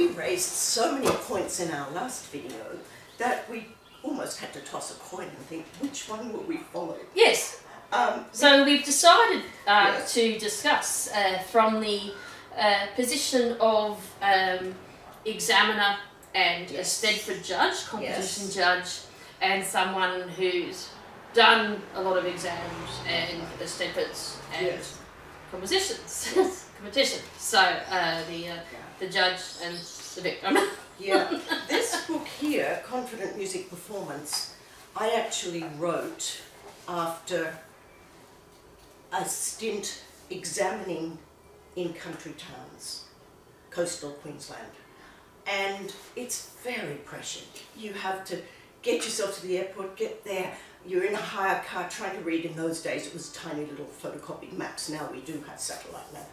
we raised so many points in our last video that we almost had to toss a coin and think which one will we follow. Yes. Um, So we've decided uh, Yes. to discuss uh, from the uh, position of um, examiner and a Yes. Stedford judge, competition Yes. judge, and someone who's done a lot of exams and Eisteddfods and compositions, competition. So uh, the uh, the judge and the victim. Yeah, this book here, Confident Music Performance, I actually wrote after a stint examining in country towns, coastal Queensland. And it's very prescient. You have to get yourself to the airport, get there, you're in a hire car trying to read. In those days, it was tiny little photocopied maps. Now we do have satellite now.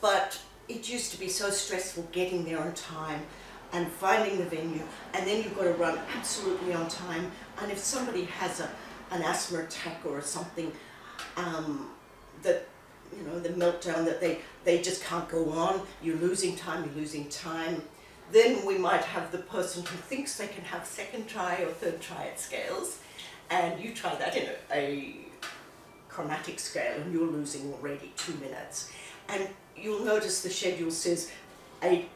But it used to be so stressful getting there on time and finding the venue, and then you've got to run absolutely on time. And if somebody has a, an asthma attack or something, um, that you know the meltdown that they they just can't go on, you're losing time, you're losing time. Then we might have the person who thinks they can have second try or third try at scales, and you try that in a, a chromatic scale, and you're losing already two minutes. And you'll notice the schedule says eight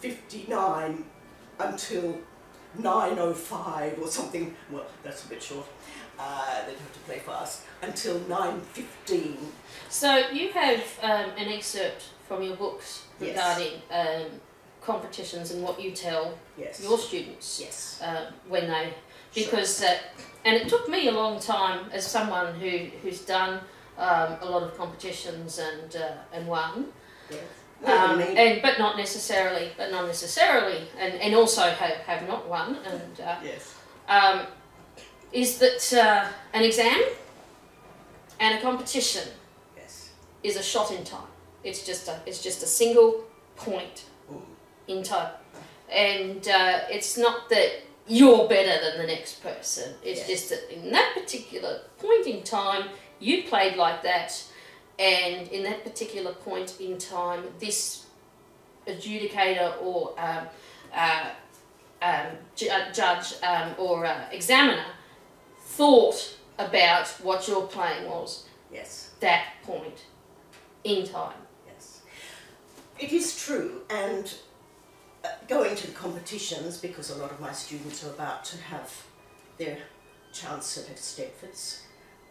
fifty nine until nine oh five or something. Well, that's a bit short. Uh, they'd have to play fast until nine fifteen. So you have um, an excerpt from your books Yes. regarding um, competitions and what you tell Yes. your students yes. uh, when they Sure. because uh, and it took me a long time as someone who who's done um, a lot of competitions and uh, and won Yes. Um, and but not necessarily but not necessarily and, and also have, have not won and uh, yes. um, is that uh, an exam and a competition Yes. is a shot in time. It's just a it's just a single point Mm. in time, and uh, it's not that you're better than the next person. It's Yes. just that in that particular point in time, you played like that, and in that particular point in time, this adjudicator or um, uh, um, uh, judge um, or uh, examiner thought about what your playing was Yes. that point in time. Yes. It is true, and uh, going to the competitions, because a lot of my students are about to have their chance at Eisteddfods,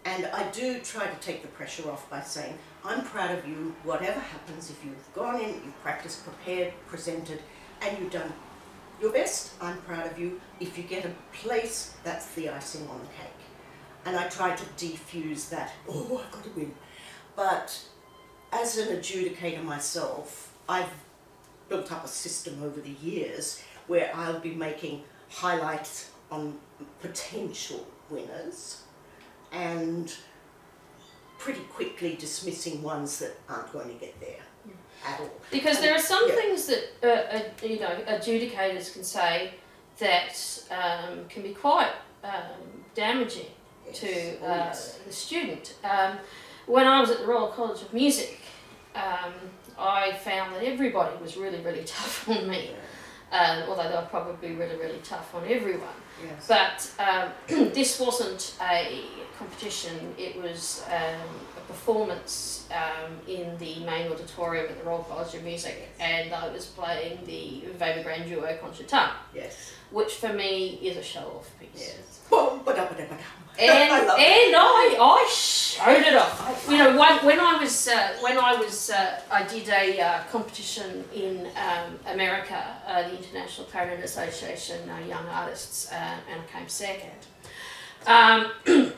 and I do try to take the pressure off by saying, I'm proud of you, whatever happens, if you've gone in, you've practiced, prepared, presented, and you've done your best, I'm proud of you. If you get a place, that's the icing on the cake. And I try to defuse that, oh, I've got to win. But as an adjudicator myself, I've built up a system over the years where I'll be making highlights on potential winners and pretty quickly dismissing ones that aren't going to get there at all. Because there are some Yeah. things that uh, you know adjudicators can say that um, can be quite um, damaging Yes. to Oh, uh, yes. the student. Um, when I was at the Royal College of Music, um, I found that everybody was really, really tough on me. Um, although they were probably really, really tough on everyone. Yes. But um, this wasn't a competition, it was um, a performance um, in the main auditorium at the Royal College of Music, and I was playing the Weber Grand Duo Concertante, Yes. which for me is a show off piece. Yes. And, and I, I showed it off. You know, when, I was uh, when I was uh, I did a uh, competition in um, America, uh, the International Clarinet Association uh, Young Artists, uh, and I came second. Um,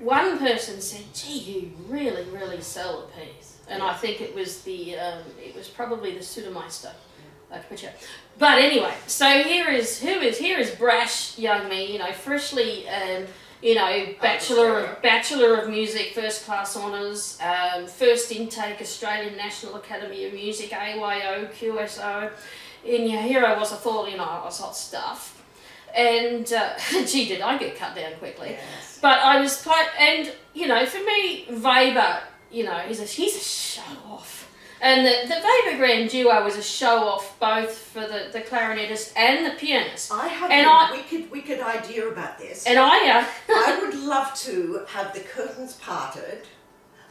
one person said, "Gee, you really, really sell a piece," and I think it was the um, it was probably the Sudameister. I can picture. But anyway, so here is who is here is brash young me, you know, freshly um, you know, bachelor of bachelor of music, first class honours, um, first intake Australian National Academy of Music, AYO, QSO. And yeah, here I was, I thought, you know, I was hot stuff. And uh, gee, did I get cut down quickly. Yes. But I was quite, and you know, for me, Weber, you know, he's a he's a show off. And the, the Weber Grand Duo was a show off both for the, the clarinetist and the pianist. I have And a I- wicked, wicked idea about this. And I, uh, I would love to have the curtains parted,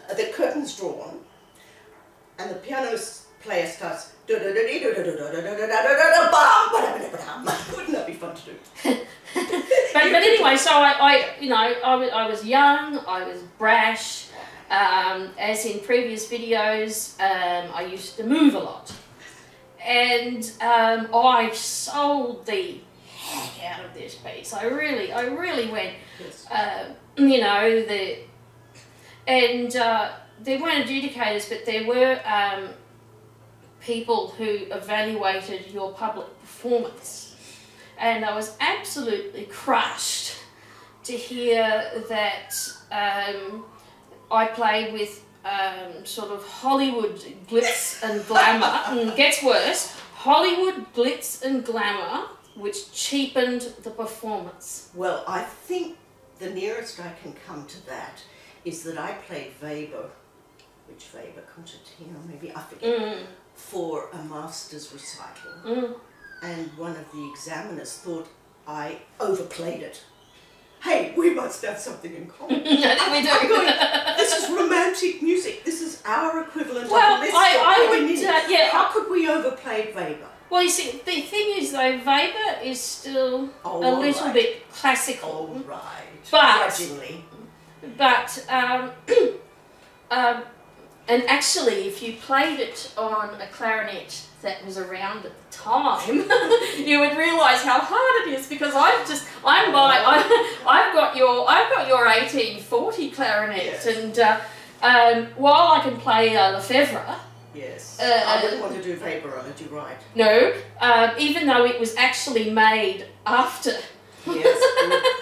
uh, the curtains drawn, and the piano s- player starts. Wouldn't that be fun to do? but, but anyway, so I, I you know, I, I was young, I was brash. Um, as in previous videos, um, I used to move a lot. And um, I sold the heck out of this piece. I really, I really went, Yes. uh, you know, the, and uh, there weren't adjudicators, but there were um, people who evaluated your public performance. And I was absolutely crushed to hear that um, I played with um, sort of Hollywood glitz and glamour. and it gets worse Hollywood glitz and glamour, which cheapened the performance. Well, I think the nearest I can come to that is that I played Weber, which Weber concertino maybe I forget, Mm, for a master's recital, mm. and one of the examiners thought I overplayed it. Hey, we must have something in common. I think we do. going, this is romantic music. This is our equivalent Well, of this. I- I would, uh, yeah. How could we overplay Weber? Well, you see, the thing is though, Weber is still Oh, a little right. bit classical. All right. But- Grudgingly. But um, um, and actually, if you played it on a clarinet that was around at the time, you would realise how hard it is because I've just I'm by I, I've got your I've got your eighteen forty clarinet Yes. and uh, um, while I can play uh, Lefebvre, Yes. Uh, I wouldn't want to do it, you're right. no, um, even though it was actually made after. Yes.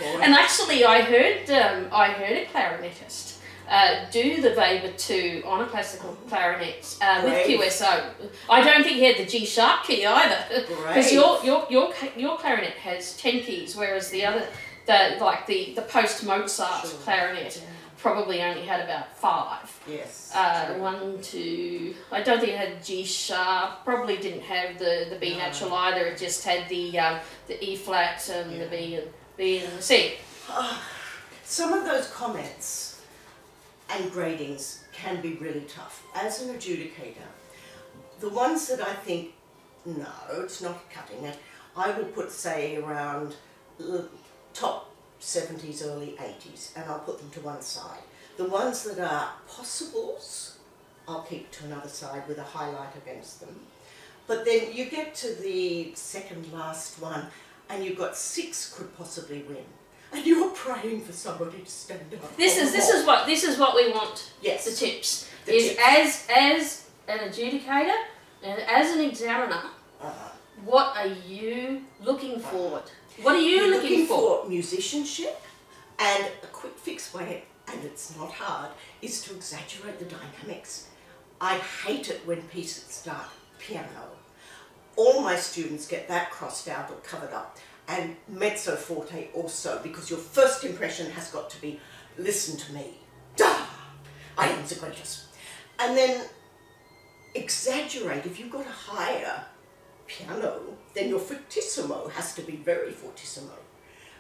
And actually, I heard um, I heard a clarinetist uh, do the Weber two on a classical clarinet uh, with QSO. I don't think he had the G sharp key either, because your your your your clarinet has ten keys, whereas the other the like the the post Mozart Sure. clarinet probably only had about five. Yes. Uh, one, two. I don't think it had G sharp. Probably didn't have the, the B No. natural either. It just had the um, the E flat and the B and B and the C. Some of those comments and gradings can be really tough. As an adjudicator, the ones that I think, no, it's not cutting it, I will put, say, around top 70s, early 80s, and I'll put them to one side. The ones that are possibles, I'll keep to another side with a highlight against them. But then you get to the second last one, and you've got six could possibly win. And you're praying for somebody to stand up. This is this is what this is what we want. Yes. The tips The is tips. as as an adjudicator and as an examiner. What are you looking forward? What are you You're looking, for? musicianship, and a quick fix way, and it's not hard, is to exaggerate the dynamics. I hate it when pieces start piano. All my students get that crossed out or covered up, and mezzo forte also, because your first impression has got to be, listen to me. Da! I am the greatest. And then exaggerate. If you've got a higher piano, then your fortissimo has to be very fortissimo,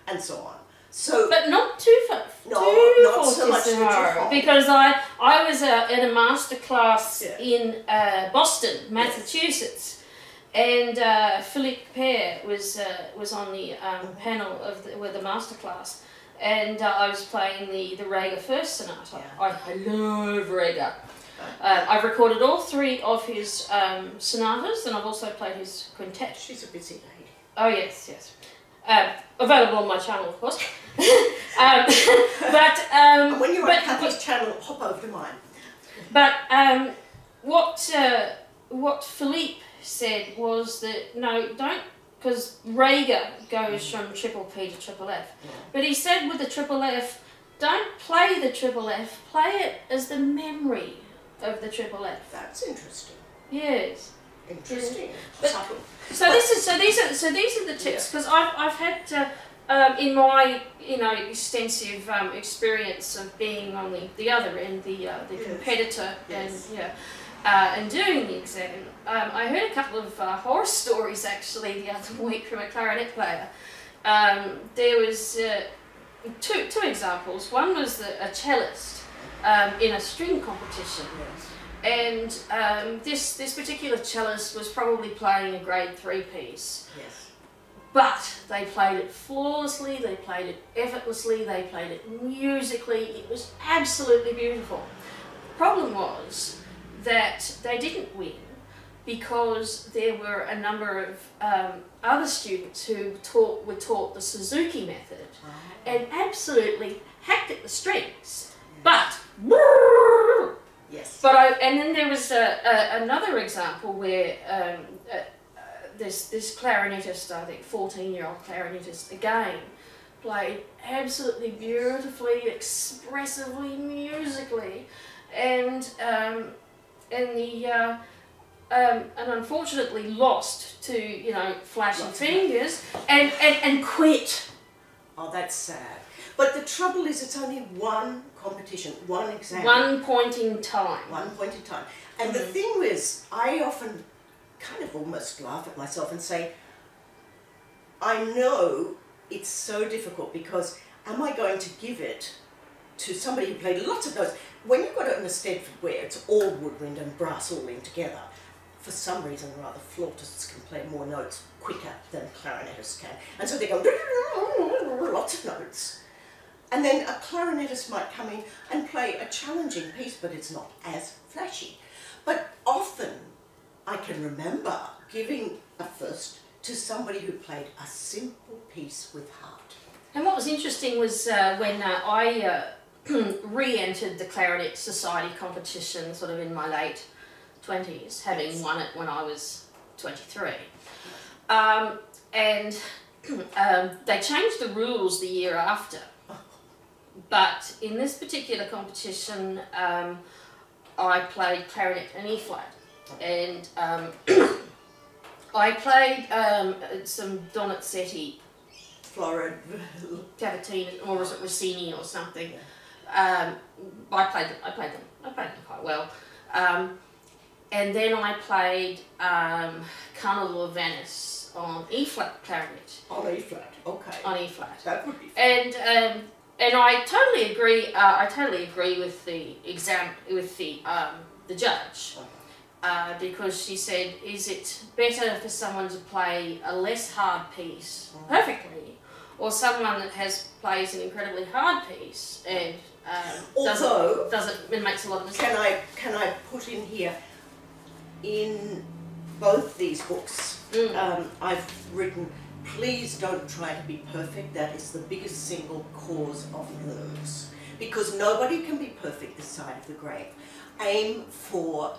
and so on. So But not too far. No, too not so much you. Because I I was uh, at a master class Yeah. in uh, Boston, Massachusetts, and uh, Philippe Pear was uh, was on the um, panel of the, with the master class, and uh, I was playing the the Reger First Sonata. Yeah. I, I love Reger. Uh, I've recorded all three of his um, sonatas, and I've also played his quintet. she's a busy lady. Oh yes, yes. Um, available on my channel, of course. um, but um, when you're but, on Kathy's channel, hop over to mine. but um, what uh, what Philippe said was that no, don't because Reger goes from triple P to triple F. Yeah. But he said with the triple F, don't play the triple F. Play it as the memory of the triple F. That's interesting. Yes. Interesting. But-. So this is so these are so these are the tips because I've I've had uh, um, in my you know extensive um, experience of being on the, the other end, the uh, the Yes. competitor, Yes. and yeah, uh, and doing the exam, um, I heard a couple of uh, horror stories actually the other week from a clarinet player. Um, there was uh, two, two examples. One was the, a cellist um, in a string competition. And um, this, this particular cellist was probably playing a grade three piece. Yes. But they played it flawlessly, they played it effortlessly, they played it musically. It was absolutely beautiful. The problem was that they didn't win because there were a number of um, other students who taught, were taught the Suzuki method and absolutely hacked at the strings. But Yes. but I and then there was a, a, another example where um, uh, uh, this this clarinetist, I think, fourteen year old clarinetist, again played absolutely beautifully, expressively, musically, and um, and the uh, um, and unfortunately lost to you know flashy Lots fingers and, and and quit. Oh, that's sad. But the trouble is, it's only one competition, one exam, One point in time. one point in time. And the Mhm. thing is, I often kind of almost laugh at myself and say, I know it's so difficult because am I going to give it to somebody who played lots of notes? When you've got it in Eisteddfod where it's all woodwind and brass all in together, for some reason or other, flautists can play more notes quicker than clarinetists can. And so they go lots of notes. And then a clarinetist might come in and play a challenging piece, but it's not as flashy. But often I can remember giving a first to somebody who played a simple piece with heart. And what was interesting was uh, when uh, I uh, re-entered the Clarinet Society competition, sort of in my late twenties, having Yes. won it when I was twenty-three, um, and um, they changed the rules the year after. But in this particular competition, um, I played clarinet and E flat, and um, I played um, some Donizetti Florid. Cavatina, or was it Rossini or something? Um, I played them. I played them. I played them quite well. Um, and then I played um, Carnival of Venice on E flat clarinet on E flat. Okay. on E flat. That would be. And um, and I totally agree. Uh, I totally agree with the exam with the um, the judge. Uh, because she said, is it better for someone to play a less hard piece perfectly, or someone that has plays an incredibly hard piece and um, Although- doesn't, doesn't it makes a lot of mistakes? Can I can I put in here? In both these books, Mm. um, I've written. Please don't try to be perfect. That is the biggest single cause of nerves. Because nobody can be perfect this side of the grave. Aim for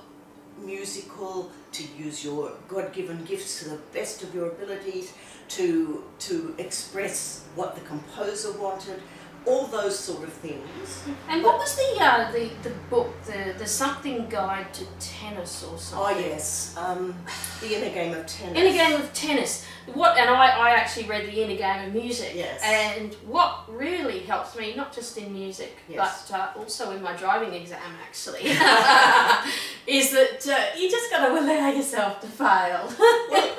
musical, to use your God-given gifts to the best of your abilities, to to express what the composer wanted, all those sort of things. And what was the uh, the the book the the something guide to tennis or something? Oh yes, um, the inner game of tennis. Inner game of tennis, what and I, I actually read the inner game of music. Yes. And what really helps me, not just in music, Yes. but uh, also in my driving exam, actually, is that uh, you just got to allow yourself to fail. Yes,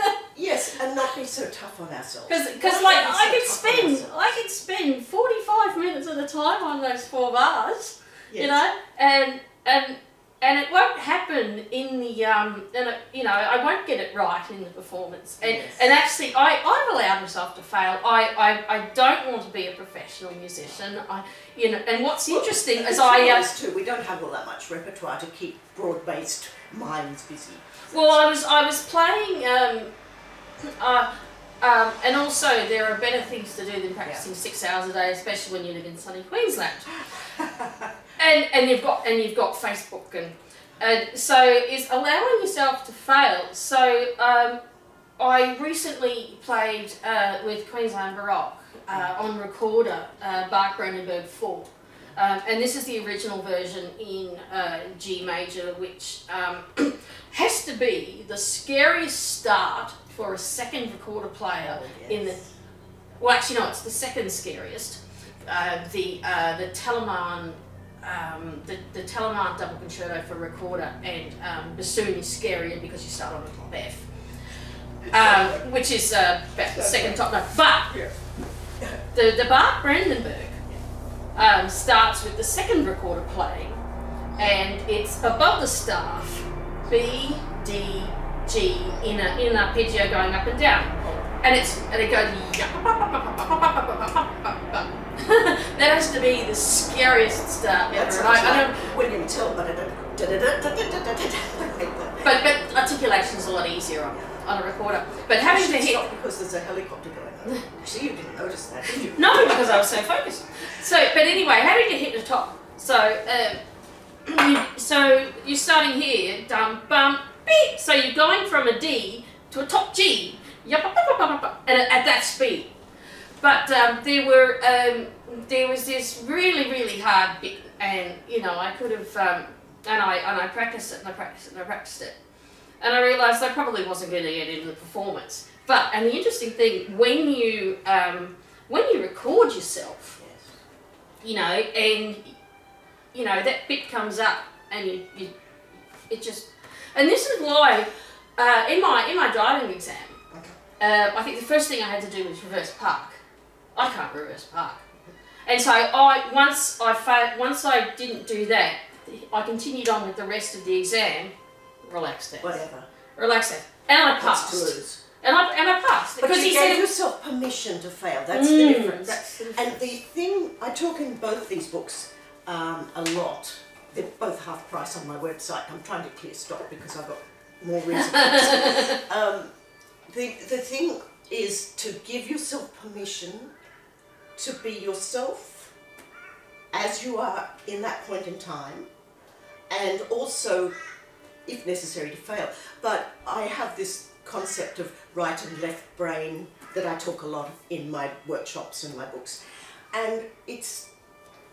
and not be so tough on ourselves. Because, like, be so I could spend. I could spend forty-five minutes at a time on those four bars. Yes. you know, and and and it won't happen in the um, and you know, I won't get it right in the performance, and Yes. and actually, I I've allowed myself to fail. I, I I don't want to be a professional musician. I you know, and what's interesting is I uh, too, we don't have all that much repertoire to keep broad-based minds busy. well, I was I was playing um, uh. Um, and also, there are better things to do than practicing six hours a day, especially when you live in sunny Queensland. and and you've got and you've got Facebook and and so is allowing yourself to fail. So um, I recently played uh, with Queensland Baroque uh, on recorder uh, Bach Brandenburg Four. Um, and this is the original version in uh, G major, which um, has to be the scariest start for a second recorder player Oh, in the well, actually, no, it's the second scariest. Uh, the uh, the Telemann um, the, the Telemann double concerto for recorder and um, bassoon is scarier because you start on the top F, um, which is uh, about the second top note. But Yeah. the, the Bach Brandenburg um, starts with the second recorder playing, and it's above the staff, B, D, G, in a in an arpeggio going up and down, and it's and it goes. that has to be the scariest start ever. And I, I don't, William Tell, but but but articulation's a lot easier on, on a recorder. But having to hit because there's a helicopter going. See, you didn't notice that, did you? No, because I was so focused. So, but anyway, having to hit the top. So, um, you, so you're starting here, dum bum beep. So you're going from a D to a top G, and at that speed. But um, there were um, there was this really really hard bit, and you know I could have um, and I and I practiced it and I practiced it and I practiced it, and I realised I probably wasn't going to get into the performance. But and the interesting thing when you um, when you record yourself, you know, and you know that bit comes up, and you, you it just, and this is why uh, in my in my driving exam, Okay. uh, I think the first thing I had to do was reverse park. I can't reverse park, and so I once I fa- once I didn't do that, I continued on with the rest of the exam. Relaxed it, Whatever. relaxed it, and I passed, and I and I passed But because you he gave said. yourself permission to fail. That's the Mm, difference. that's the And the thing, I talk in both these books um, a lot. They're both half price on my website. I'm trying to clear stock because I've got more reasons. um, the, the thing is to give yourself permission to be yourself as you are in that point in time and also if necessary to fail but i have this concept of right and left brain that i talk a lot in my workshops and my books and it's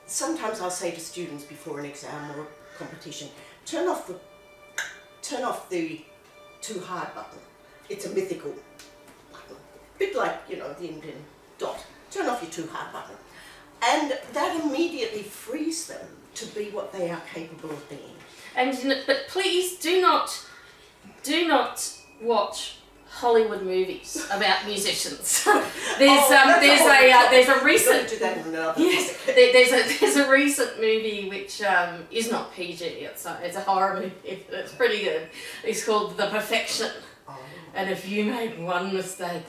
sometimes i'll say to students before an exam or a competition turn off the turn off the too hard button. It's a mythical button. Bit like you know the indian dot. Turn off your too hard button. And that immediately frees them to be what they are capable of being. And but please do not, do not watch Hollywood movies about musicians. there's Oh, um, there's whole a uh, there's a recent yes there, there's a there's a recent movie which um, is not PG. It's a, it's a horror movie. It's pretty good. It's called The Perfection. Oh, And if you make one mistake,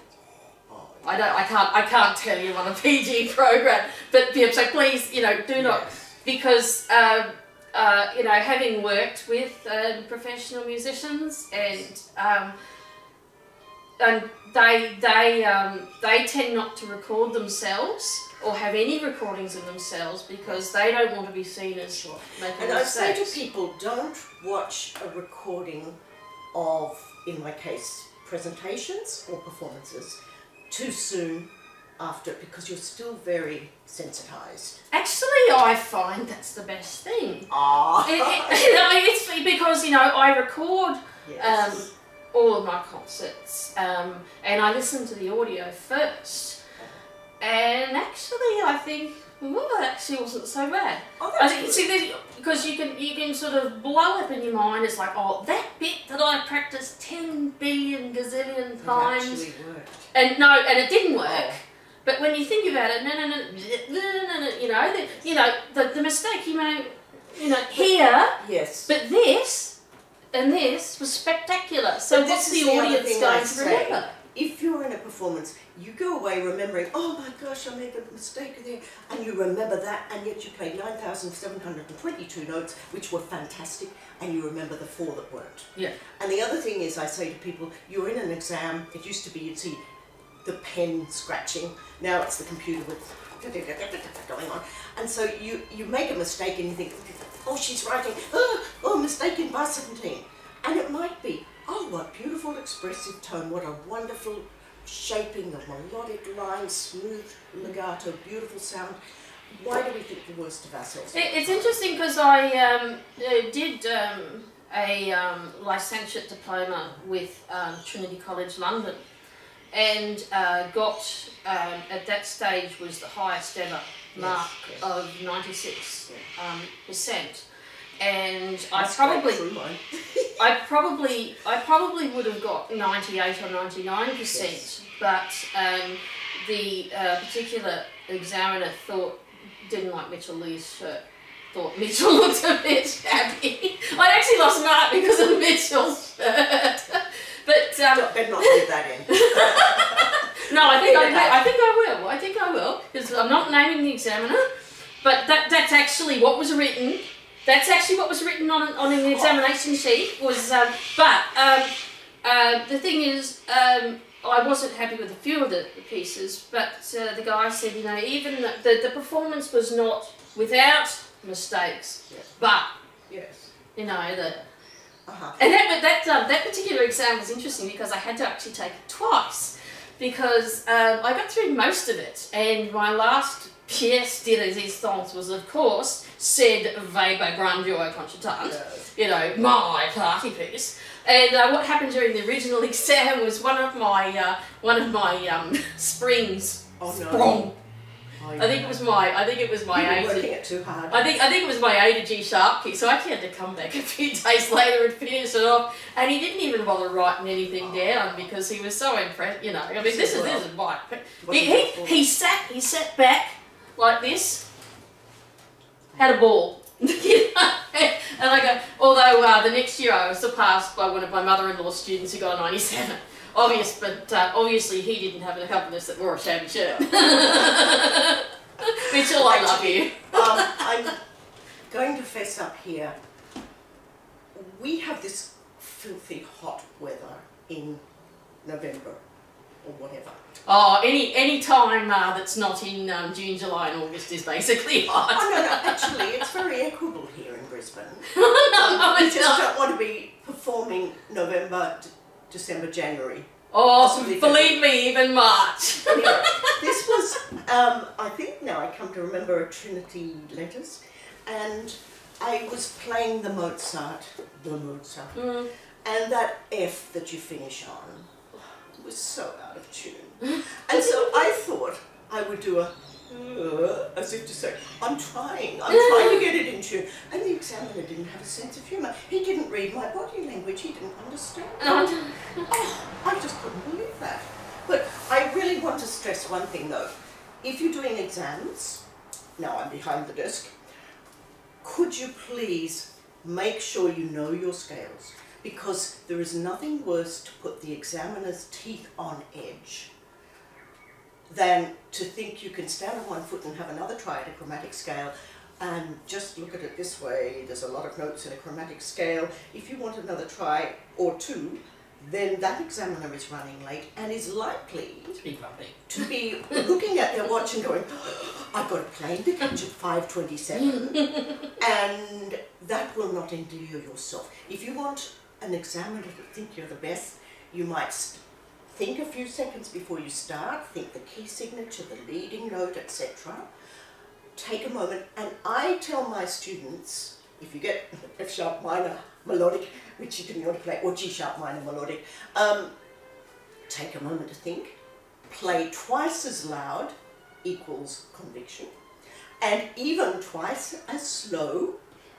oh, I don't I can't I can't tell you on a PG program. But yeah, so please you know do not because um, uh, you know having worked with um, professional musicians and um, and they they um, they tend not to record themselves or have any recordings of themselves because they don't want to be seen as Sure. making And I say to people, don't watch a recording of, in my case, presentations or performances too soon after because you're still very sensitized. Actually, I find that's the best thing. Ah, It, it, you know, it's because you know I record yes. um, all of my concerts, um, and I listen to the audio first. And actually, I think, well, that actually wasn't so bad. oh, I think, see, because you can you can sort of blow up in your mind. It's like, oh, that bit that I practiced ten billion gazillion times, and no, and it didn't work. Oh. But when you think about it, no, no, no, no, no, no, you know, the, you know, the, the mistake you made, you know, here, Yes. but this and this was spectacular. So But what's the audience going to say. remember? if you're in a performance, you go away remembering, oh my gosh, I made a mistake there, and you remember that, and yet you played 9,722 notes, which were fantastic, and you remember the four that weren't. Yeah. And the other thing is, I say to people, you're in an exam, it used to be you'd see the pen scratching, now it's the computer with going on. And so you, you make a mistake and you think, oh, she's writing, oh, oh mistake in bar 17. And it might be, oh, what beautiful expressive tone, what a wonderful shaping of melodic lines, smooth legato, beautiful sound. Why do we think the worst of ourselves? It, it's interesting because I um, uh, did um, a um, licentiate diploma with um, Trinity College London, and uh, got um, at that stage was the highest ever mark yes. of ninety six um, percent. And I probably. I probably I probably would have got ninety eight or ninety nine percent, Yes. but um, the uh, particular examiner thought didn't like Mitchell Lee's shirt. Thought Mitchell looked a bit shabby. I'd actually lost mark because of Mitchell's shirt. But um, Better not leave that in. No, I think I will. I think I will. I think I will because I'm not naming the examiner. But that that's actually what was written. That's actually what was written on on an examination sheet. Was um, but um, uh, the thing is, um, I wasn't happy with a few of the, pieces. But uh, the guy said, you know, even the, the the performance was not without mistakes, Yeah. but Yes. you know the Uh-huh. and that that um, that particular exam was interesting because I had to actually take it twice because um, I got through most of it, and my last pièce de résistance was, of course, said Weber Grand Duo Concertante, Yes. you know, my party piece. And uh, what happened during the original exam was one of my uh, one of my um, springs Oh sprung. Oh, I think it was my I think it was my you A were working it too hard. I think I think it was my A to G sharp key, so I actually had to come back a few days later and finish it off. And he didn't even bother writing anything down because he was so impressed. You know, I mean, this is this is my. He, he, he sat he sat back like this, had a ball. You know? and I go, although uh, the next year I was surpassed by one of my mother-in-law students who got a 97. Obvious, but uh, obviously he didn't have a couple of us that wore a shabby shirt. Mitchell, I love you. um, I'm going to face up here. We have this filthy hot weather in November or whatever. Oh, any any time uh, that's not in um, June, July, and August is basically hot. Oh no, no, actually, it's very equable here in Brisbane. no, we it's just not. don't want to be performing November, December, January. Oh, Possibly believe me, even March. This was, um, I think now I come to remember a Trinity Letters, and I was playing the Mozart, the Mozart, Mm. and that F that you finish on was so out of tune. And so I thought I would do a uh, as if to say, I'm trying, I'm trying to get it in tune. And the examiner didn't have a sense of humour. He didn't read my body language, he didn't understand. Oh, I just couldn't believe that. But I really want to stress one thing though. If you're doing exams, now I'm behind the desk, could you please make sure you know your scales? Because there is nothing worse to put the examiner's teeth on edge than to think you can stand on one foot and have another try at a chromatic scale and just look at it this way. There's a lot of notes in a chromatic scale. If you want another try or two, then that examiner is running late and is likely to be looking at their watch and going, I've got a plane to catch at 5.27 and that will not endear yourself. If you want an examiner to think you're the best, you might think a few seconds before you start, think the key signature, the leading note, etc. Take a moment and I tell my students, if you get F sharp minor melodic, which you didn't want to play, or G sharp minor melodic, um, take a moment to think, play twice as loud equals conviction, and even twice as slow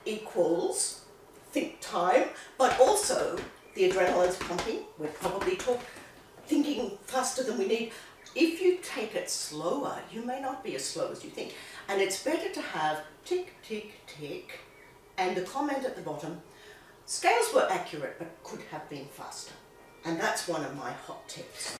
equals think time, but also the adrenaline's pumping, we're probably talk, thinking faster than we need. If you take it slower, you may not be as slow as you think. And it's better to have tick, tick, tick, and the comment at the bottom, scales were accurate but could have been faster. And that's one of my hot tips.